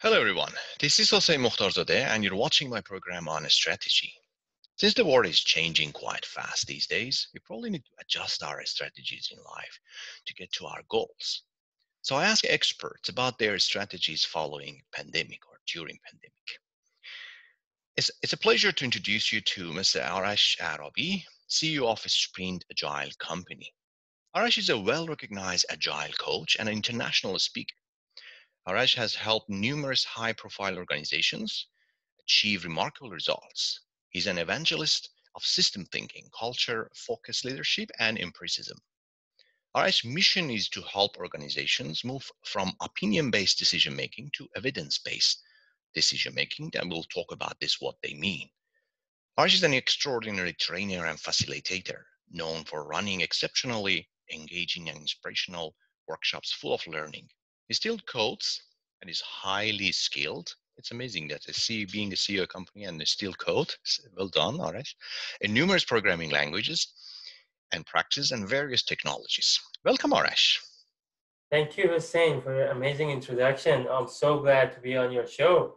Hello, everyone. This is Hossein Mokhtarzadeh, and you're watching my program on strategy. Since the world is changing quite fast these days, we probably need to adjust our strategies in life to get to our goals. So I ask experts about their strategies following pandemic or during pandemic. It's, it's a pleasure to introduce you to Mr. Arash Arabi, CEO of Sprint Agile Company. Arash is a well-recognized agile coach and an international speaker Arash has helped numerous high profile organizations achieve remarkable results. He's an evangelist of system thinking, culture, focused leadership, and empiricism. Arash's mission is to help organizations move from opinion based decision making to evidence based decision making. And we'll talk about this, what they mean. Arash is an extraordinary trainer and facilitator, known for running exceptionally engaging and inspirational workshops full of learning. He still codes and is highly skilled. It's amazing that a CEO, being a CEO company and still code, well done, Arash, in numerous programming languages and practice and various technologies. Welcome, Arash. Thank you, Hossein, for your amazing introduction. I'm so glad to be on your show.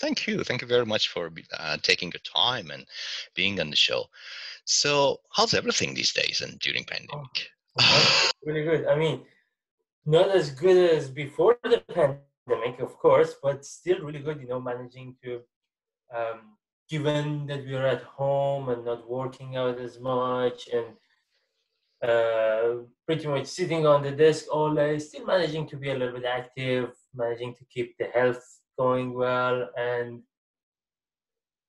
Thank you. Thank you very much for uh, taking your time and being on the show. So, how's everything these days and during pandemic? Oh, really good. I mean, not as good as before the pandemic, of course, but still really good. You know, managing to, um, given that we are at home and not working out as much and uh, pretty much sitting on the desk all day, still managing to be a little bit active, managing to keep the health going well, and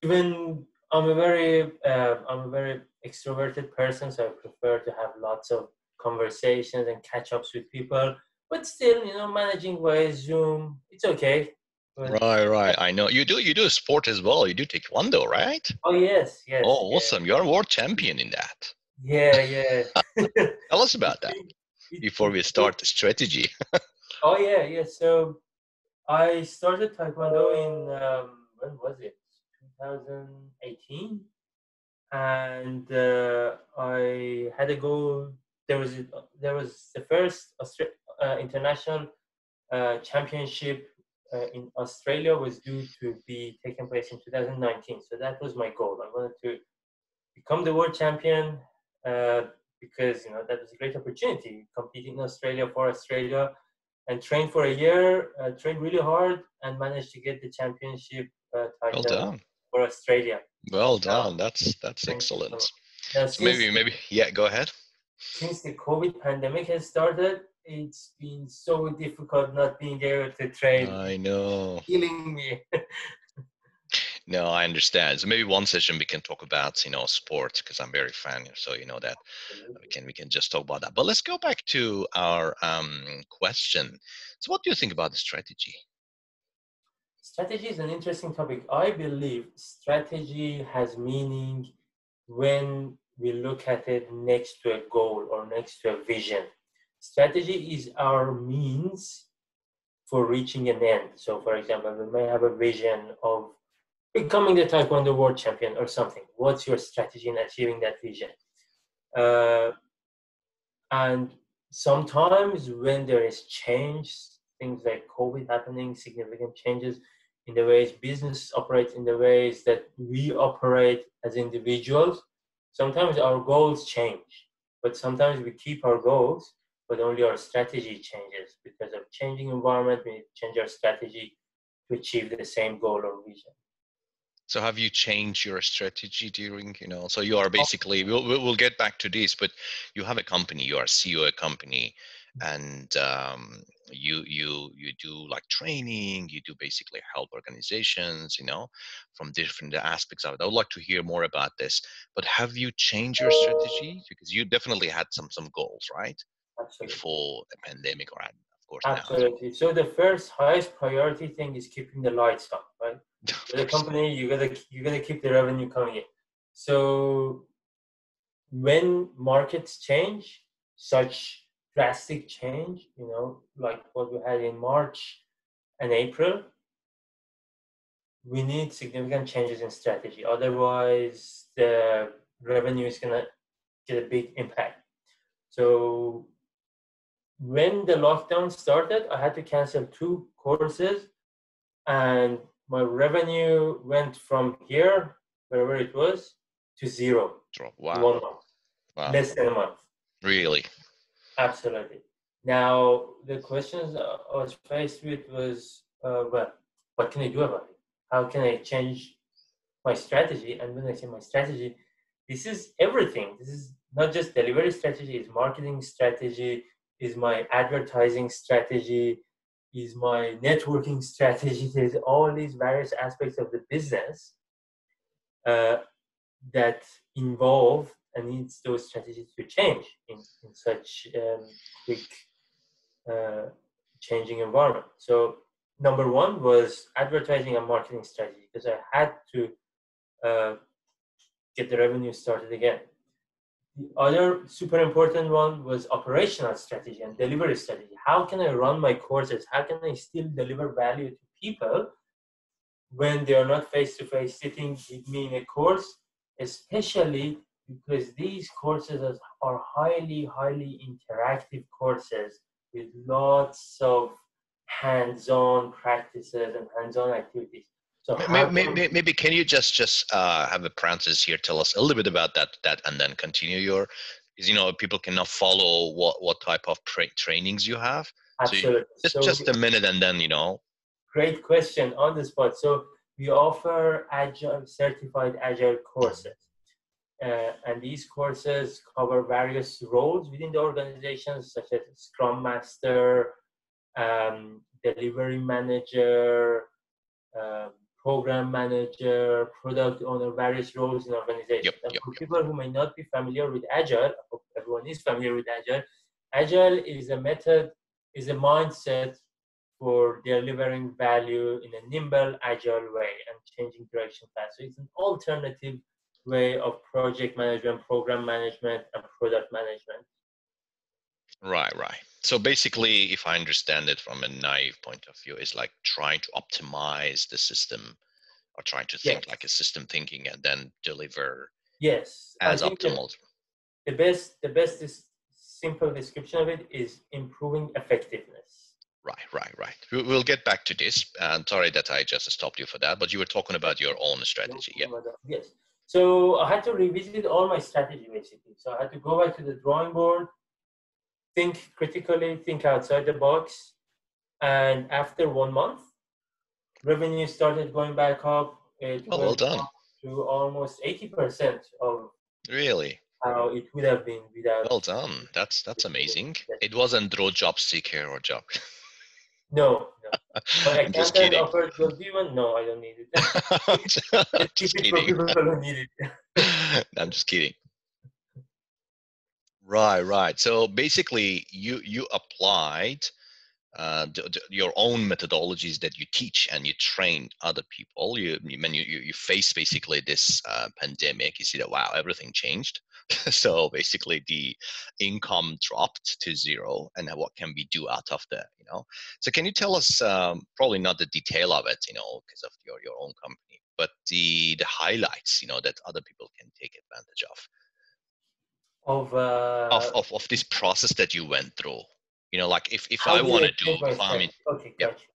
even I'm a very uh, I'm a very extroverted person, so I prefer to have lots of conversations and catch ups with people. But still, you know, managing by Zoom, it's okay. But, right, right. I know you do. You do sport as well. You do taekwondo, right? Oh yes, yes. Oh, awesome! You're a world champion in that. Yeah, yeah. Tell us about that before we start the strategy. oh yeah, yeah. So I started taekwondo in um, when was it? 2018, and uh, I had a goal there was there was the first uh, international uh, championship uh, in Australia was due to be taken place in 2019. So that was my goal. I wanted to become the world champion uh, because you know that was a great opportunity competing in Australia for Australia and train for a year, uh, train really hard, and managed to get the championship uh, title well for Australia. Well done. That's that's excellent. So maybe maybe yeah. Go ahead since the COVID pandemic has started, it's been so difficult not being able to train. I know. Killing me. no, I understand. So maybe one session we can talk about, you know, sports because I'm very fan. So you know that we can we can just talk about that. But let's go back to our um, question. So, what do you think about the strategy? Strategy is an interesting topic. I believe strategy has meaning when we look at it next to a goal or next to a vision. Strategy is our means for reaching an end. So, for example, we may have a vision of becoming the Taekwondo world champion or something. What's your strategy in achieving that vision? Uh, and sometimes when there is change, things like COVID happening, significant changes in the ways business operates, in the ways that we operate as individuals, sometimes our goals change, but sometimes we keep our goals, but only our strategy changes because of changing environment. We change our strategy to achieve the same goal or vision. So have you changed your strategy during, you know, so you are basically, we'll, we'll get back to this, but you have a company, you are CEO a company and um, you you you do like training you do basically help organizations you know from different aspects of it i would like to hear more about this but have you changed your strategy because you definitely had some some goals right Absolutely. before the pandemic or of course Absolutely. Now. So the first highest priority thing is keeping the lights on, right? the company, you gotta you gotta keep the revenue coming in. So when markets change, such drastic change, you know, like what we had in March and April, we need significant changes in strategy. Otherwise, the revenue is going to get a big impact. So, when the lockdown started, I had to cancel two courses and my revenue went from here, wherever it was, to zero. Wow. One month. Wow. Less than a month. Really? Absolutely. Now, the questions I was faced with was, uh, well, what can I do about it? How can I change my strategy? And when I say my strategy, this is everything. This is not just delivery strategy, it's marketing strategy, is my advertising strategy, is my networking strategy. There's all these various aspects of the business uh, that involve and needs those strategies to change in, in such um, quick uh, changing environment. So number one was advertising and marketing strategy because I had to uh, get the revenue started again. The other super important one was operational strategy and delivery strategy. How can I run my courses? How can I still deliver value to people when they are not face to face sitting with me in a course, especially because these courses are highly, highly interactive courses with lots of hands-on practices and hands-on activities. So maybe, maybe, maybe, can you just just uh, have a parenthesis here? Tell us a little bit about that that and then continue your. Because you know people cannot follow what what type of tra- trainings you have. Absolutely. So just so just a minute and then you know. Great question on the spot. So we offer agile certified agile courses. Uh, and these courses cover various roles within the organizations, such as Scrum Master, um, Delivery Manager, um, Program Manager, Product Owner, various roles in organizations. Yep, and yep, for yep. people who may not be familiar with Agile, everyone is familiar with Agile. Agile is a method, is a mindset for delivering value in a nimble, agile way and changing direction fast. So it's an alternative way of project management, program management, and product management. Right, right. So basically, if I understand it from a naive point of view, it's like trying to optimize the system or trying to think yes. like a system thinking and then deliver yes as optimal. The, the best the best is simple description of it is improving effectiveness. Right, right, right. We'll get back to this. And sorry that I just stopped you for that, but you were talking about your own strategy. Yeah. Yes. So I had to revisit all my strategy basically. So I had to go back to the drawing board, think critically, think outside the box. And after one month, revenue started going back up. It oh, well done. To almost 80% of really how it would have been without. Well done. That's that's amazing. It wasn't draw job seeker or job. No, no. But I just kidding. offer one. No, I don't need it. I'm just kidding. people who need it. I'm just kidding. Right, right. So basically, you you applied uh, d- d- your own methodologies that you teach and you train other people. You, when you, you, you face basically this uh, pandemic, you see that wow, everything changed. so basically the income dropped to zero and what can we do out of that? you know so can you tell us um, probably not the detail of it you know because of your your own company but the the highlights you know that other people can take advantage of of uh, of, of of this process that you went through you know like if if i want to do farming okay gotcha.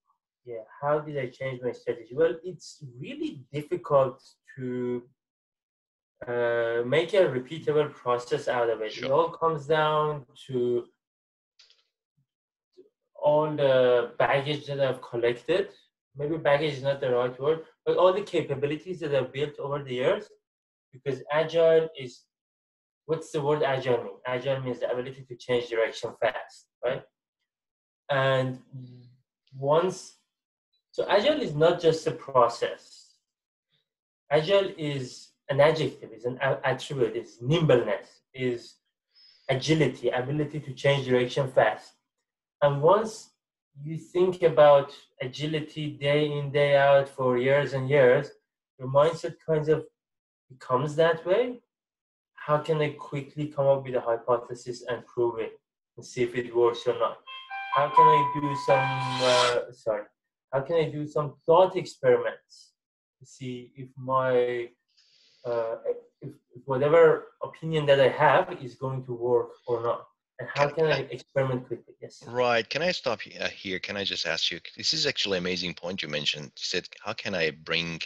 yeah how did i change my strategy well it's really difficult to uh, make a repeatable process out of it. Sure. It all comes down to all the baggage that I've collected. Maybe baggage is not the right word, but all the capabilities that I've built over the years. Because agile is what's the word agile mean? Agile means the ability to change direction fast, right? And once, so agile is not just a process. Agile is an adjective, is an attribute, is nimbleness, is agility, ability to change direction fast. And once you think about agility day in, day out for years and years, your mindset kind of becomes that way. How can I quickly come up with a hypothesis and prove it and see if it works or not? How can I do some, uh, sorry, how can I do some thought experiments to see if my uh, if, if, whatever opinion that I have is going to work or not. and how can, I, experiment quickly? Yes. Right. Can I stop uh, here? Can I just ask you? This is actually an amazing point you mentioned. You said, how can I bring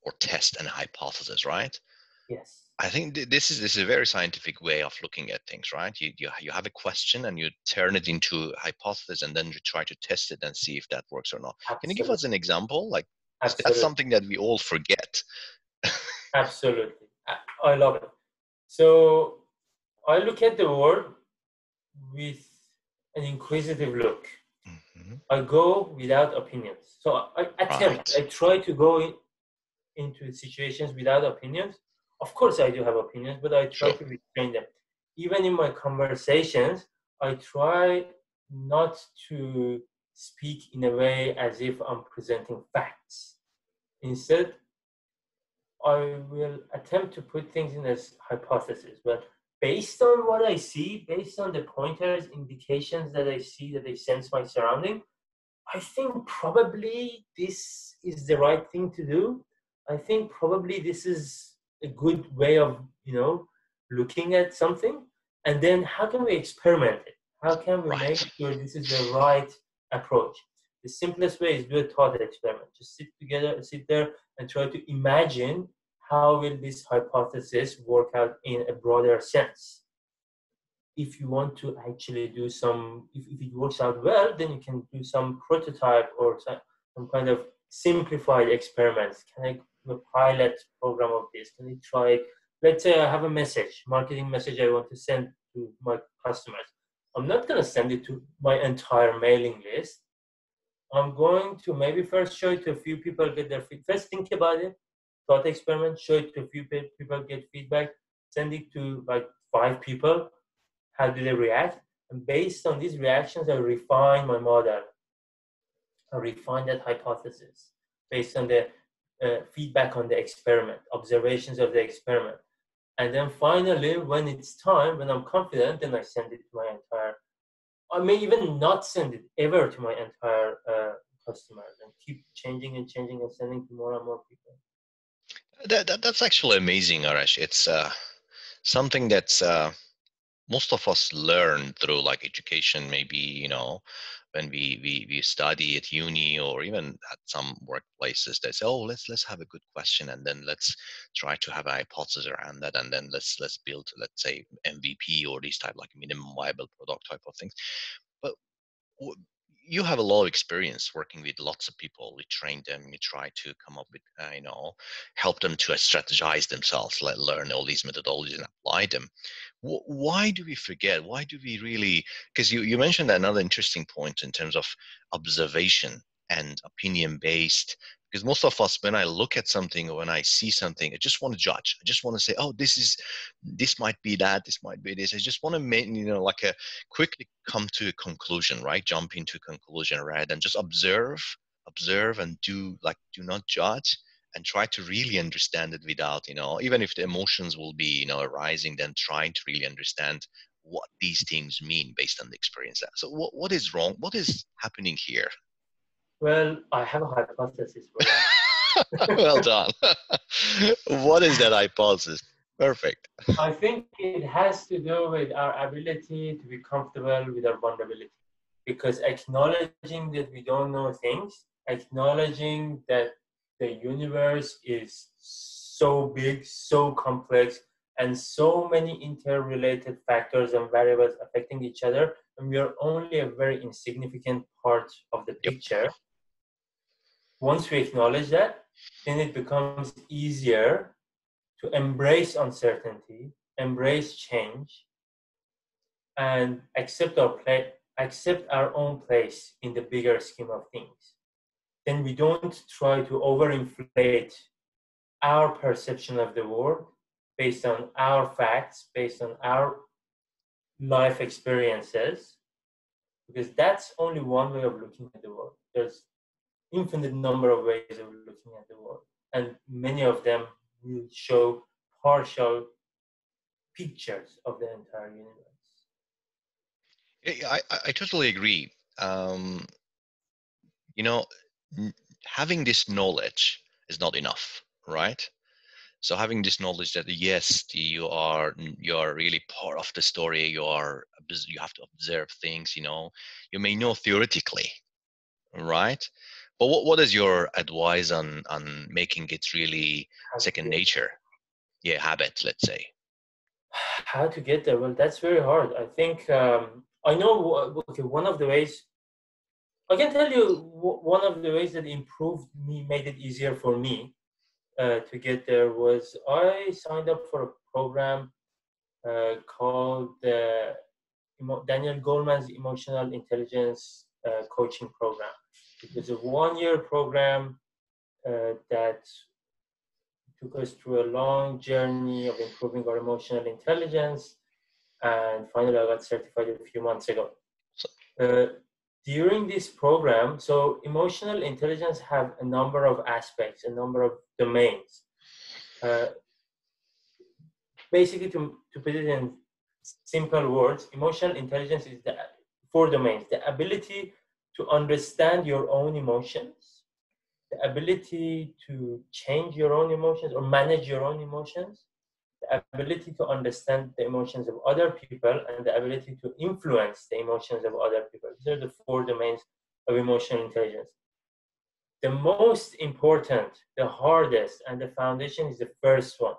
or test an hypothesis? Right. Yes. I think this is this is a very scientific way of looking at things, right? You you you have a question and you turn it into a hypothesis, and then you try to test it and see if that works or not. Absolutely. Can you give us an example? Like Absolutely. that's something that we all forget. Absolutely, I love it. So I look at the world with an inquisitive look. Mm-hmm. I go without opinions. So I attempt. Right. I try to go in, into situations without opinions of course i do have opinions but i try sure. to restrain them. Even in my conversations i try not to speak in a way as if i'm presenting facts. Instead i will attempt to put things in as hypotheses but based on what i see based on the pointers indications that i see that i sense my surrounding i think probably this is the right thing to do. I think probably this is a good way of you know looking at something. And then how can we experiment it? How can we right. make sure this is the right approach? The simplest way is do a thought experiment. Just sit together sit there and try to imagine how will this hypothesis work out in a broader sense. If you want to actually do some if, if it works out well then you can do some prototype or some, some kind of simplified experiments. Can i a pilot program of this? Can you try Let's say I have a message, marketing message I want to send to my customers. I'm not going to send it to my entire mailing list. I'm going to maybe first show it to a few people, get their feedback. First, think about it, thought experiment, show it to a few people, get feedback, send it to like five people. How do they react? And based on these reactions, I refine my model. I refine that hypothesis based on the uh, feedback on the experiment, observations of the experiment. And then finally, when it's time, when I'm confident, then I send it to my entire, I may even not send it ever to my entire uh, customers and keep changing and changing and sending to more and more people. That, that that's actually amazing, Arash. It's uh, something that's uh, most of us learn through like education, maybe, you know, when we, we we study at uni or even at some workplaces they say oh let's let's have a good question and then let's try to have a hypothesis around that and then let's let's build let's say mvp or these type like minimum viable product type of things. But you have a lot of experience working with lots of people. We train them. We try to come up with, uh, you know, help them to strategize themselves, let learn all these methodologies and apply them. W- why do we forget? Why do we really? Because you you mentioned another interesting point in terms of observation and opinion based because most of us when i look at something or when i see something i just want to judge. I just want to say oh this is this might be that this might be this. I just want to make you know like a quickly come to a conclusion right? Jump into a conclusion rather than just observe observe and do like do not judge and try to really understand it without you know even if the emotions will be you know arising then trying to really understand what these things mean based on the experience. So what, what is wrong? What is happening here well, I have a hypothesis well done. what is that hypothesis? Perfect. I think it has to do with our ability to be comfortable with our vulnerability. Because acknowledging that we don't know things, acknowledging that the universe is so big, so complex, and so many interrelated factors and variables affecting each other, and we are only a very insignificant part of the picture. Once we acknowledge that, then it becomes easier to embrace uncertainty, embrace change, and accept our play, accept our own place in the bigger scheme of things. Then we don't try to overinflate our perception of the world based on our facts, based on our life experiences, because that's only one way of looking at the world. There's infinite number of ways of looking at the world, and many of them will show partial pictures of the entire universe. I, I totally agree. Um, you know, having this knowledge is not enough, right? so having this knowledge that yes you are you are really part of the story you are you have to observe things you know you may know theoretically right but what, what is your advice on on making it really second nature? Yeah habit let's say. How to get there? Well that's very hard. I think um, i know okay one of the ways i can tell you one of the ways that improved me made it easier for me uh, to get there was i signed up for a program uh, called uh, daniel goleman's emotional intelligence uh, coaching program it was a one year program uh, that took us through a long journey of improving our emotional intelligence. And finally, I got certified a few months ago. Uh, during this program, so emotional intelligence have a number of aspects, a number of domains. Uh, basically, to, to put it in simple words, emotional intelligence is the four domains: the ability to understand your own emotions, the ability to change your own emotions or manage your own emotions, the ability to understand the emotions of other people, and the ability to influence the emotions of other people. These are the four domains of emotional intelligence. The most important, the hardest, and the foundation is the first one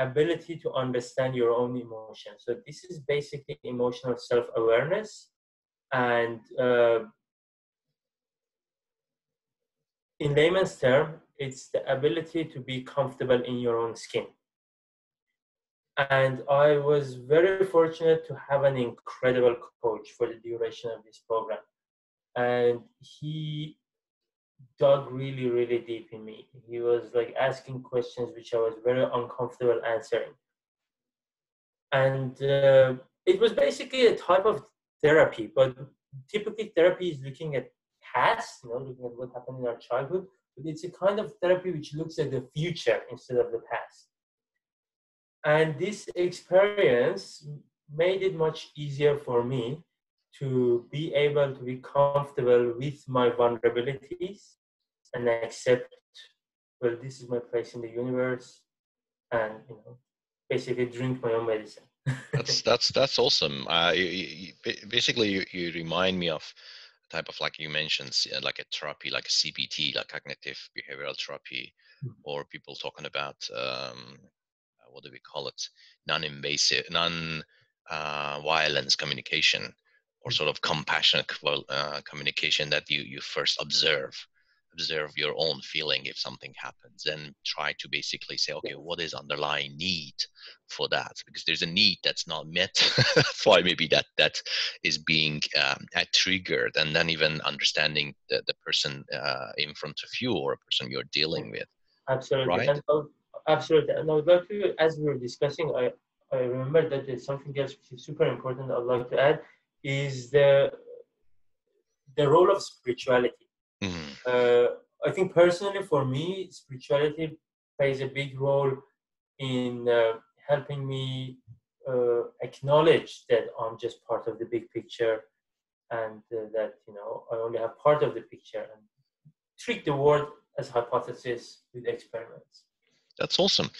ability to understand your own emotions. So, this is basically emotional self awareness and uh, in layman's term, it's the ability to be comfortable in your own skin. And I was very fortunate to have an incredible coach for the duration of this program. And he dug really, really deep in me. He was like asking questions which I was very uncomfortable answering. And uh, it was basically a type of therapy, but typically therapy is looking at past, you know, looking at what happened in our childhood, but it's a kind of therapy which looks at the future instead of the past. And this experience made it much easier for me to be able to be comfortable with my vulnerabilities and accept, well, this is my place in the universe, and you know, basically drink my own medicine. that's that's that's awesome. Uh, you, you, basically, you, you remind me of type of like you mentioned like a therapy like a cbt like cognitive behavioral therapy mm-hmm. or people talking about um, uh, what do we call it non-invasive non-violence uh, communication or mm. sort of compassionate uh, communication that you you first observe observe your own feeling if something happens and try to basically say okay what is underlying need for that? Because there's a need that's not met why maybe that that is being um, triggered and then even understanding the, the person uh, in front of you or a person you're dealing with absolutely. right? and, uh, absolutely. And i would like to as we were discussing i i remember that there's something else which is super important i'd like to add is the the role of spirituality Mm-hmm. Uh, I think personally, for me, spirituality plays a big role in uh, helping me uh, acknowledge that I'm just part of the big picture, and uh, that you know I only have part of the picture, and treat the world as hypothesis with experiments. That's awesome.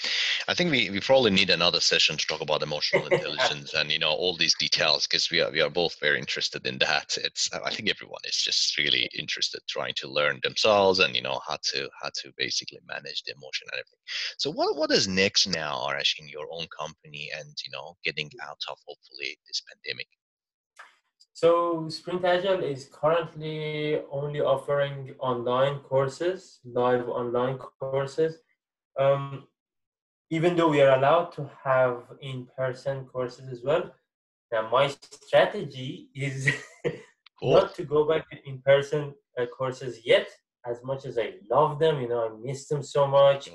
I think we, we probably need another session to talk about emotional intelligence and you know all these details because we are we are both very interested in that. It's I think everyone is just really interested trying to learn themselves and you know how to how to basically manage the emotion and everything. So what what is next now, Arash, in your own company and you know getting out of hopefully this pandemic? So Sprint Agile is currently only offering online courses, live online courses um, even though we are allowed to have in-person courses as well, now my strategy is cool. not to go back to in-person uh, courses yet. As much as I love them, you know, I miss them so much.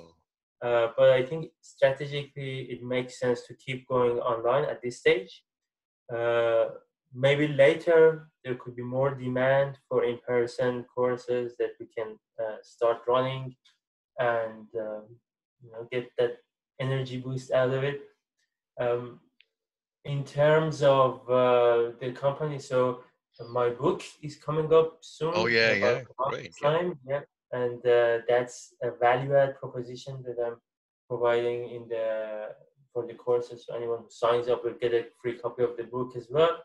Uh, but I think strategically it makes sense to keep going online at this stage. Uh, maybe later there could be more demand for in-person courses that we can uh, start running and um, you know get that energy boost out of it um, in terms of uh, the company so my book is coming up soon oh yeah yeah great time yeah, yeah. and uh, that's a value add proposition that i'm providing in the for the courses. So anyone who signs up will get a free copy of the book as well.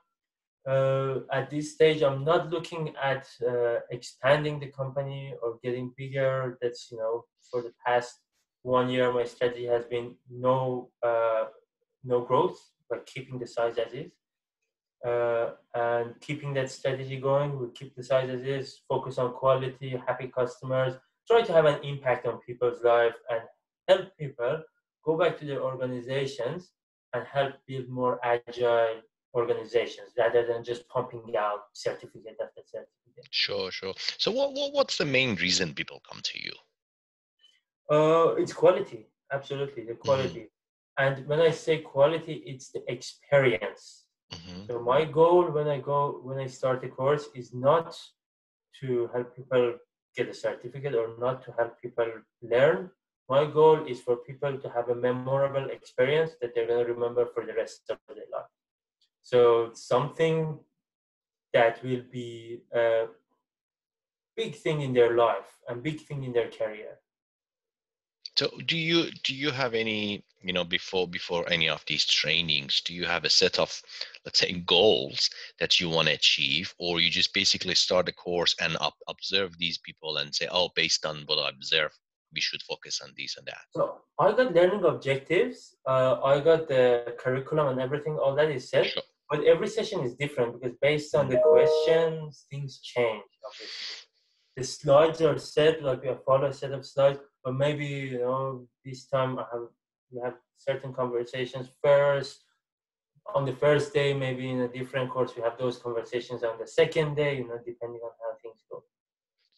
Uh, at this stage, I'm not looking at uh, expanding the company or getting bigger. That's you know for the past one year, my strategy has been no uh, no growth, but keeping the size as is. Uh, and keeping that strategy going, we keep the size as is, focus on quality, happy customers, try to have an impact on people's life and help people go back to their organizations and help build more agile organizations rather than just pumping out certificate after certificate. Sure, sure. So what, what what's the main reason people come to you? Uh, it's quality, absolutely the quality. Mm-hmm. And when I say quality, it's the experience. Mm-hmm. So my goal when I go when I start a course is not to help people get a certificate or not to help people learn. My goal is for people to have a memorable experience that they're going to remember for the rest of their life. So something that will be a big thing in their life and big thing in their career. So do you do you have any you know before before any of these trainings do you have a set of let's say goals that you want to achieve? Or you just basically start a course and up, observe these people and say oh based on what I observe we should focus on this and that. So I got learning objectives uh, I got the curriculum and everything all that is set. Sure. but every session is different because based on the questions things change obviously. The slides are set like we follow a set of slides but maybe you know this time I have we have certain conversations first. On the first day maybe in a different course we have those conversations. On the second day you know depending on how things go.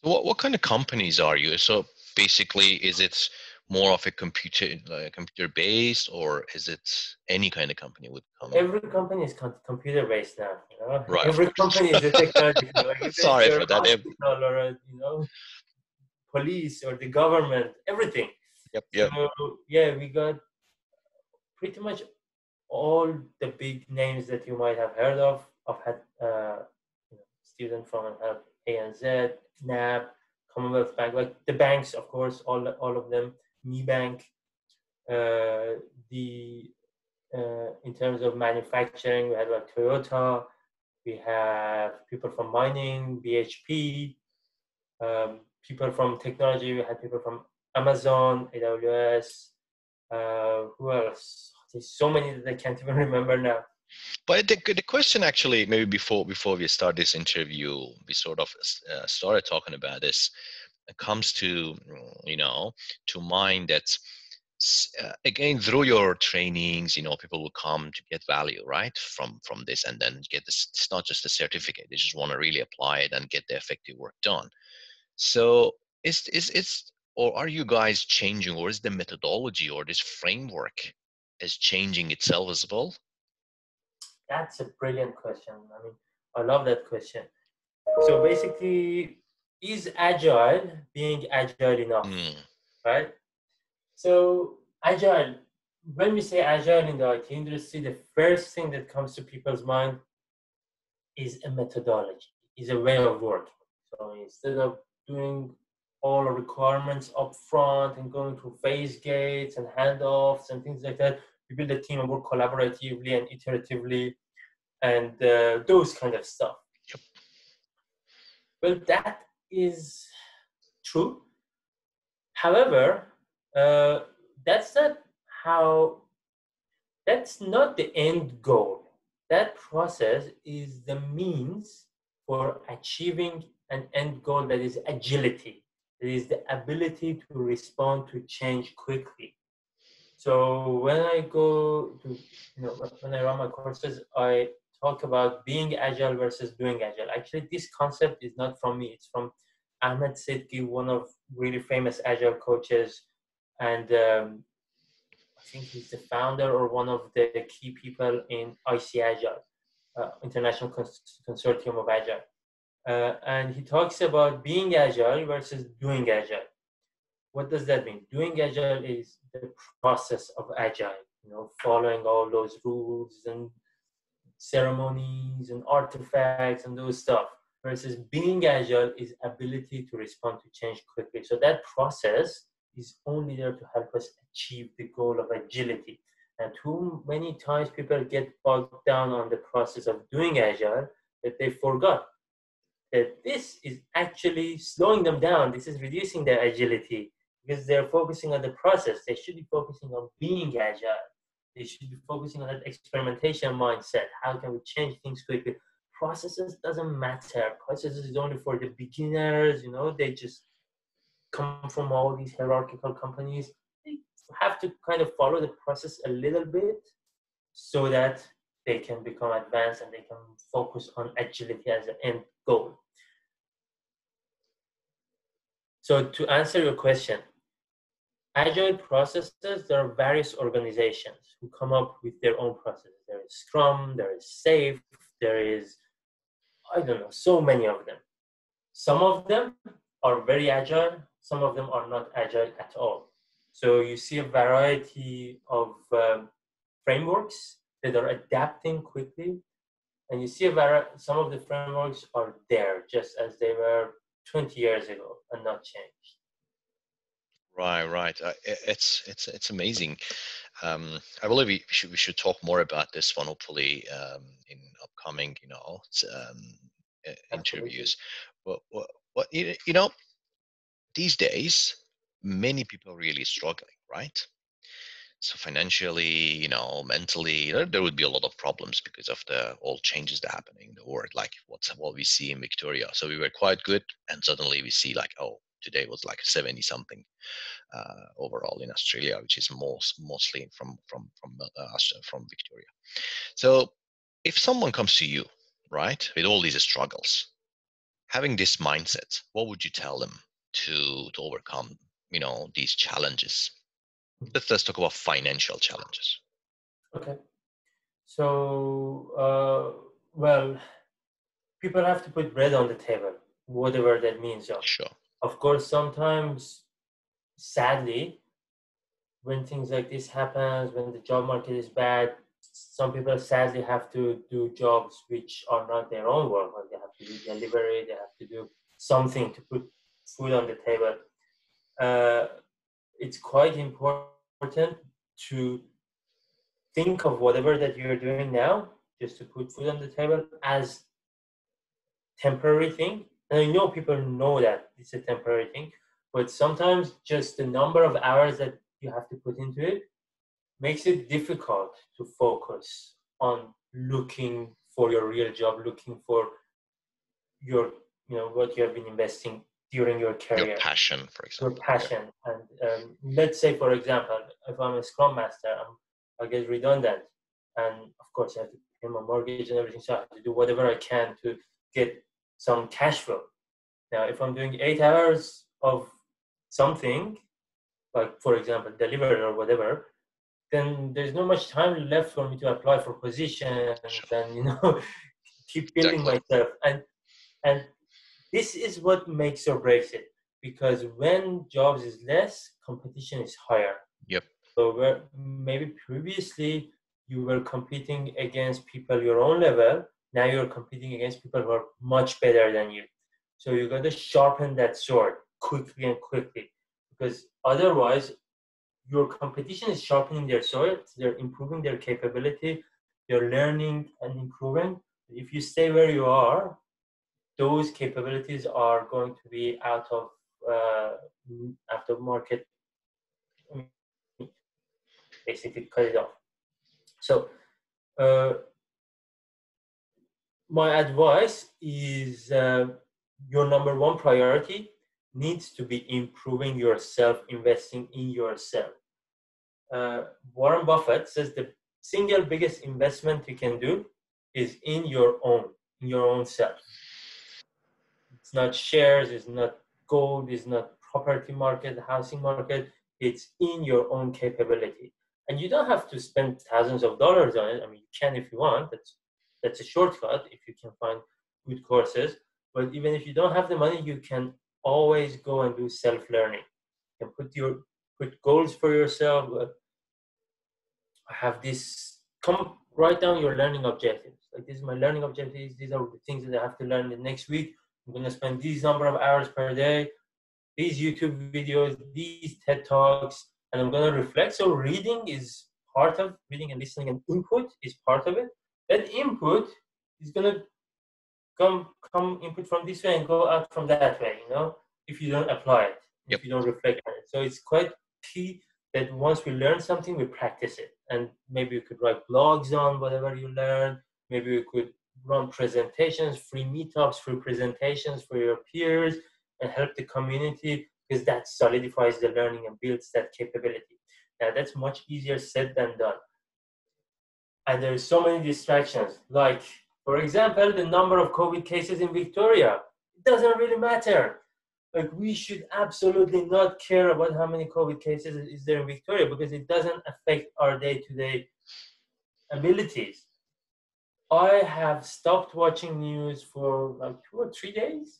What, what kind of companies are you? So basically is it more of a computer like computer based or is it any kind of company would come? Every company is computer based now you know? Right, every company is a technology like sorry for that. you know police or the government, everything. Yep, yep. So, yeah, we got pretty much all the big names that you might have heard of. I've had uh, you know, students from help ANZ, NAB, Commonwealth Bank, like the banks, of course, all all of them. ME Bank. Uh, the uh, in terms of manufacturing, we have like Toyota. We have people from mining, BHP. Um, people from technology. We had people from Amazon, AWS. Uh, who else? There's so many that I can't even remember now. But the, the question actually, maybe before before we start this interview, we sort of uh, started talking about this. It comes to you know to mind that uh, again through your trainings, you know people will come to get value right from from this, and then get this. It's not just a certificate; they just want to really apply it and get the effective work done. So is is it's or are you guys changing, or is the methodology or this framework is changing itself as well? That's a brilliant question. I mean, I love that question. So basically, is agile being agile enough? Mm. Right? So agile, when we say agile in the IT industry, the first thing that comes to people's mind is a methodology, is a way of working. So instead of doing all the requirements up front and going through phase gates and handoffs and things like that. We build a team and work collaboratively and iteratively and uh, those kind of stuff. Yep. Well, that is true. However, uh, that's not how, that's not the end goal. That process is the means for achieving an end goal that is agility. It is the ability to respond to change quickly. So when I go to, you know, when I run my courses, I talk about being agile versus doing agile. Actually, this concept is not from me. It's from Ahmed Sidky, one of really famous agile coaches, and um, I think he's the founder or one of the key people in IC Agile, uh, International Consortium of Agile. Uh, and he talks about being agile versus doing agile. What does that mean? Doing agile is the process of agile, you know, following all those rules and ceremonies and artifacts and those stuff. Versus being agile is ability to respond to change quickly. So that process is only there to help us achieve the goal of agility. And too many times people get bogged down on the process of doing agile that they forgot that this is actually slowing them down. This is reducing their agility because they're focusing on the process. They should be focusing on being agile. They should be focusing on that experimentation mindset. How can we change things quickly? Processes doesn't matter. Processes is only for the beginners. You know, they just come from all these hierarchical companies. They have to kind of follow the process a little bit so that they can become advanced and they can focus on agility as an end goal. So to answer your question, agile processes, there are various organizations who come up with their own processes. There is Scrum, there is SAFe, there is, I don't know, so many of them. Some of them are very agile, some of them are not agile at all. So you see a variety of um, frameworks that are adapting quickly. And you see var- some of the frameworks are there just as they were 20 years ago and not changed. Right, right. Uh, it's it's it's amazing. Um, I believe we should we should talk more about this one hopefully um, in upcoming you know um, interviews. But what, what you know these days many people are really struggling, right? So financially you know mentally there, there, would be a lot of problems because of the all changes that happening in the world like what's what we see in victoria. So we were quite good and suddenly we see like oh today was like 70 something uh, overall in australia which is most mostly from from from uh, from victoria. So if someone comes to you right with all these struggles having this mindset what would you tell them to to overcome you know these challenges let's, let's talk about financial challenges. Okay. So, uh, well, people have to put bread on the table, whatever that means. Sure. Of course, sometimes, sadly, when things like this happens, when the job market is bad, some people sadly have to do jobs which are not their own work. They have to do delivery, they have to do something to put food on the table. Uh, it's quite important to think of whatever that you're doing now, just to put food on the table, as temporary thing. And I know people know that it's a temporary thing, but sometimes just the number of hours that you have to put into it makes it difficult to focus on looking for your real job, looking for your, you know, what you have been investing during your career. Your passion, for example. Your passion. Yeah. And um, let's say, for example, if I'm a Scrum Master, I'm, I get redundant. And of course, I have to pay my mortgage and everything. So I have to do whatever I can to get some cash flow. Now, if I'm doing eight hours of something, like for example, delivery or whatever, then there's not much time left for me to apply for positions and you know keep building exactly. myself. And and this is what makes or breaks it because when jobs is less competition is higher. Yep. So where maybe previously you were competing against people your own level now you're competing against people who are much better than you. So you got to sharpen that sword quickly and quickly because otherwise your competition is sharpening their sword they're improving their capability they're learning and improving. If you stay where you are those capabilities are going to be out of uh, market. Basically, cut it off. So, uh, my advice is uh, your number one priority needs to be improving yourself, investing in yourself. Uh, Warren Buffett says the single biggest investment you can do is in your own, in your own self. It's not shares, it's not gold, it's not property market, housing market. It's in your own capability. And you don't have to spend thousands of dollars on it. I mean, you can if you want. That's that's a shortcut if you can find good courses. But even if you don't have the money, you can always go and do self-learning. You can put your put goals for yourself. Uh, have this. Come write down your learning objectives. Like this is my learning objectives. These are the things that I have to learn the next week. I'm going to spend these number of hours per day. these YouTube videos, these TED Talks, and I'm going to reflect. So reading is part of reading and listening, and input is part of it. That input is going to come come input from this way and go out from that way. You know, if you don't apply it, yep. if you don't reflect on it. So it's quite key that once we learn something, we practice it, and maybe you could write blogs on whatever you learn. Maybe we could run presentations, free meetups, free presentations for your peers, and help the community because that solidifies the learning and builds that capability. Now that's much easier said than done. And there's so many distractions, like for example, the number of COVID cases in Victoria. It doesn't really matter. Like we should absolutely not care about how many COVID cases is there in Victoria because it doesn't affect our day-to-day abilities. I have stopped watching news for like two or three days.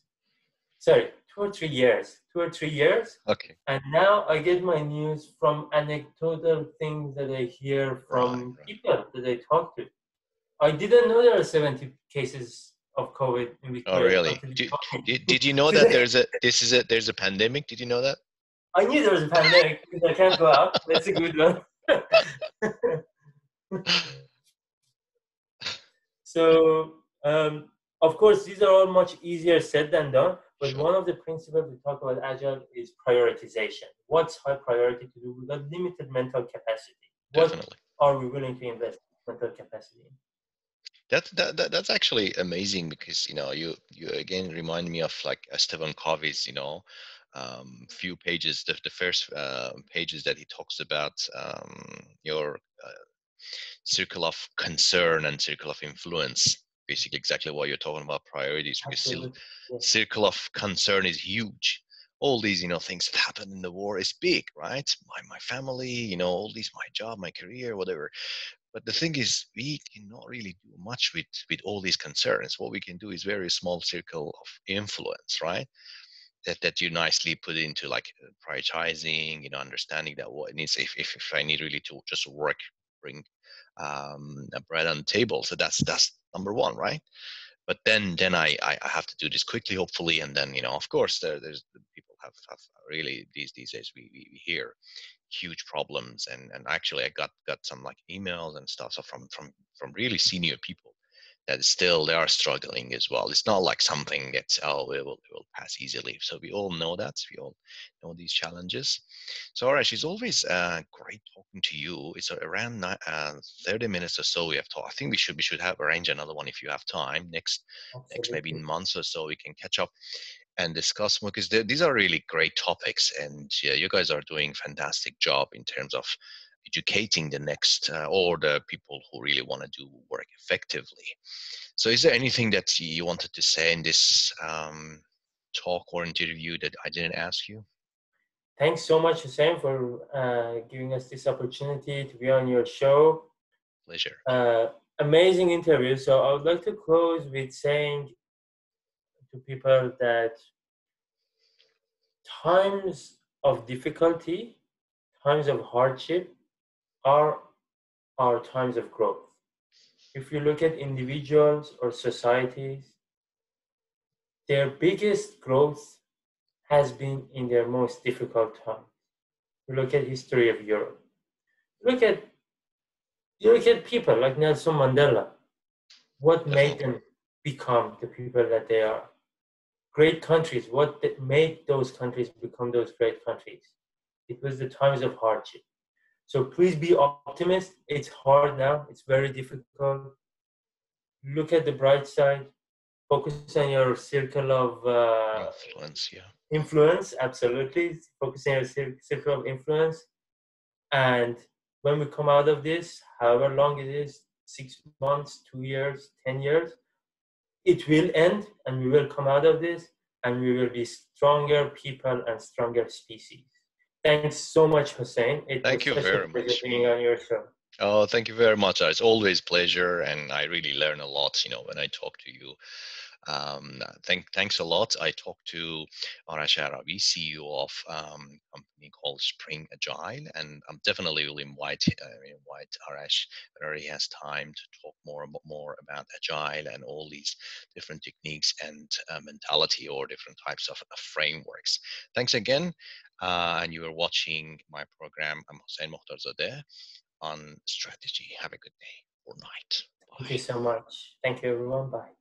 Sorry, two or three years. Two or three years. Okay. And now I get my news from anecdotal things that I hear from right. people that I talk to. I didn't know there are 70 cases of COVID in oh, Victoria. Oh, really? Did, did, did, you know that there's a this is a there's a pandemic? Did you know that? I knew there was a pandemic because I can't go out. That's a good one. So, um, of course, these are all much easier said than done. But one of the principles we talk about agile is prioritization. What's high priority to do? We've got limited mental capacity. Definitely. What are we willing to invest mental capacity in? That, that, that that's actually amazing because you know you you again remind me of like Stephen Covey's you know um, few pages the, the first uh, pages that he talks about um, your circle of concern and circle of influence basically exactly what you're talking about priorities because yeah. circle of concern is huge. All these you know things that happen in the war is big right? My my family you know all these my job my career whatever. But the thing is we cannot really do much with with all these concerns. What we can do is very small circle of influence right? That, that you nicely put into like prioritizing you know understanding that what it needs if, if, if i need really to just work bring um, bread on the table. So that's that's number one, right? But then then I, I have to do this quickly, hopefully, and then you know, of course, there, there's people have, have really these these days we, we hear huge problems and and actually I got got some like emails and stuff so from from from really senior people that still they are struggling as well. It's not like something that's oh it will it will pass easily. So we all know that we all know these challenges. So Arash, it's always uh, great talking to you. It's around uh, 30 minutes or so we have talked. I think we should we should have arrange another one if you have time next Absolutely. next maybe months or so we can catch up and discuss more because these are really great topics and yeah, you guys are doing fantastic job in terms of educating the next uh, or the people who really want to do work effectively. So, is there anything that you wanted to say in this um, talk or interview that I didn't ask you? Thanks so much, Hossein, for uh, giving us this opportunity to be on your show. Pleasure. Uh, amazing interview. So, I would like to close with saying to people that times of difficulty, times of hardship, are our times of growth. If you look at individuals or societies, their biggest growth has been in their most difficult times. You look at history of Europe. Look at you look at people like Nelson Mandela. What made them become the people that they are? Great countries. What made those countries become those great countries? It was the times of hardship. So please be optimist. It's hard now. It's very difficult. Look at the bright side. Focus on your circle of uh, influence. Yeah. Influence, absolutely. Focus on your circle of influence. And when we come out of this, however long it is, six months, two years, ten years, it will end, and we will come out of this, and we will be stronger people and stronger species. Thanks so much, Hossein. It thank you very much. Being on your show. Oh, thank you very much. It's always pleasure, and I really learn a lot. You know, when I talk to you. Um, thank, thanks a lot. I talked to Arash Arabi, CEO of um, a company called Sprint Agile, and I'm definitely will invite uh, invite Arash whenever he has time to talk more more about Agile and all these different techniques and uh, mentality or different types of, of frameworks. Thanks again, uh, and you are watching my program. I'm Hossein Mokhtarzadeh on strategy. Have a good day or night. Bye. Thank you so much. Thank you, everyone. Bye.